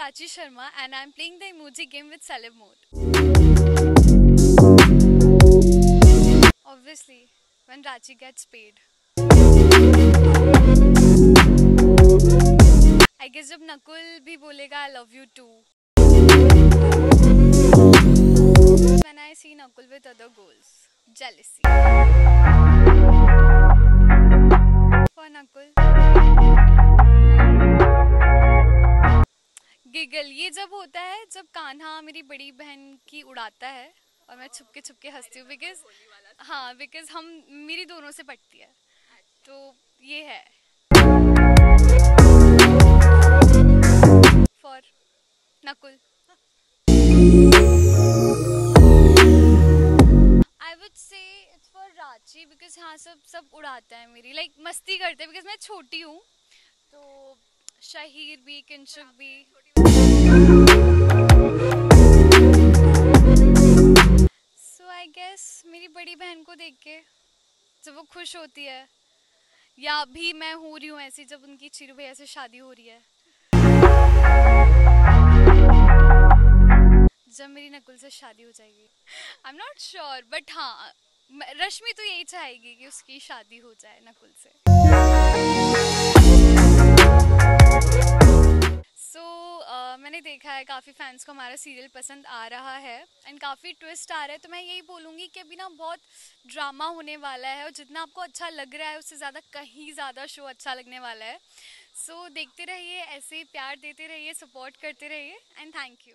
Rachi Sharma and I'm playing the emoji game with celeb mode. Obviously, when Rachi gets paid. I guess जब नकुल भी बोलेगा I love you too. When I see Nakul with other girls, jealousy. For Nakul. Giggle ये जब होता है जब कान्हा मेरी बड़ी बहन की उड़ाता है और मैं छुपके छुपके हंसती हूँ बिकॉज़ हाँ बिकॉज़ हम मेरी दोनों से पटती है। तो ये है। For Nakul. I would say it's for Ranchi because हाँ सब सब उड़ाते हैं मेरी। लाइक like, मस्ती करते हैं बिकॉज़ मैं छोटी हूँ तो शहीर भी किंशुक भी। सो आई गेस मेरी बड़ी बहन को देख के जब वो खुश होती है, या भी मैं हो रही हूँ ऐसी जब उनकी चिरू भैया से शादी हो रही है। जब मेरी नकुल से शादी हो जाएगी। I am not sure but हाँ रश्मि तो यही चाहेगी कि उसकी शादी हो जाए नकुल से। मैंने देखा है काफ़ी फैंस को हमारा सीरियल पसंद आ रहा है एंड काफ़ी ट्विस्ट आ रहा है। तो मैं यही बोलूँगी कि अभी ना बहुत ड्रामा होने वाला है और जितना आपको अच्छा लग रहा है उससे ज़्यादा कहीं ज़्यादा शो अच्छा लगने वाला है। सो so, देखते रहिए ऐसे प्यार देते रहिए सपोर्ट करते रहिए एंड थैंक यू